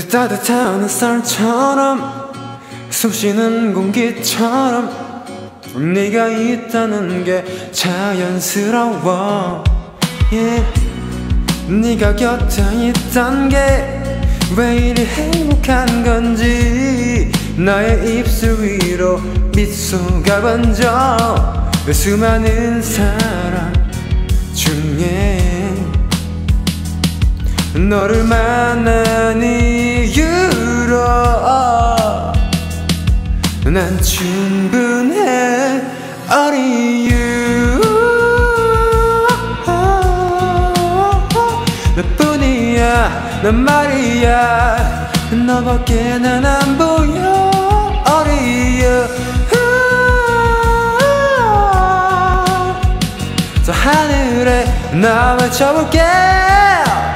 따뜻한 햇살처럼 숨쉬는 공기처럼 네가 있다는 게 자연스러워 yeah. 네가 곁에 있단 게 왜 이리 행복한 건지 나의 입술 위로 미소가 번져 그 수많은 사람 중에 너를 이 난 충분해. Only you? 너뿐이야? 난 말이야? 너밖에 난 안 보여. Only you? 저 하늘에 나 외쳐볼게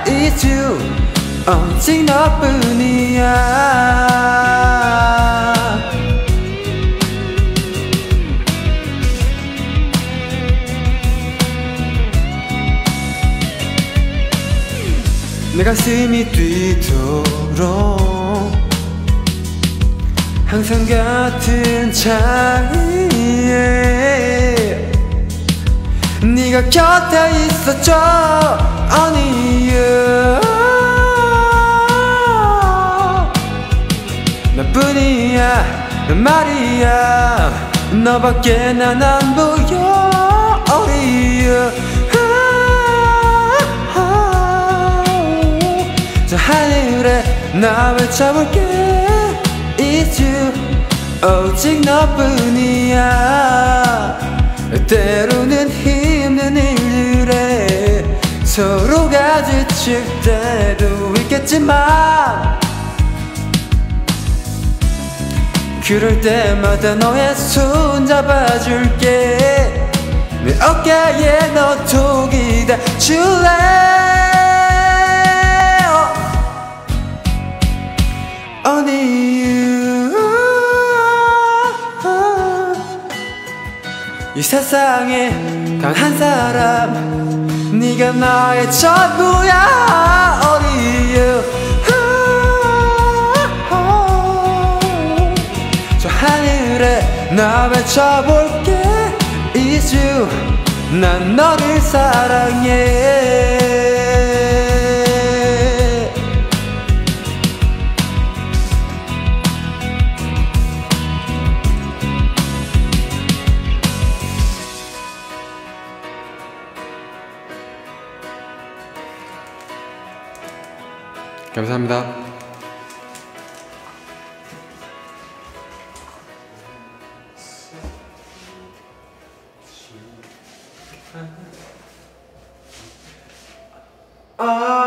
It's you 오직 너뿐이야 내 가슴이 뛰도록 항상 같은 자리에 네가 곁에 있었죠? Only you 나뿐이야 난 말이야. 너밖에 난 안 보여 저 하늘에 나 외쳐볼게. It's you. 오직 너뿐이야. 때로는 힘든 일들에 서로가 지칠 때도 있겠지만 그럴 때마다 너의 손 잡아줄게. 내 어깨에 너 독이 다 줄래 이 세상에 단 한 사람 네가 나의 전부야. you 저 하늘에 나 외쳐볼게. It's you 난 너를 사랑해 감사합니다. 아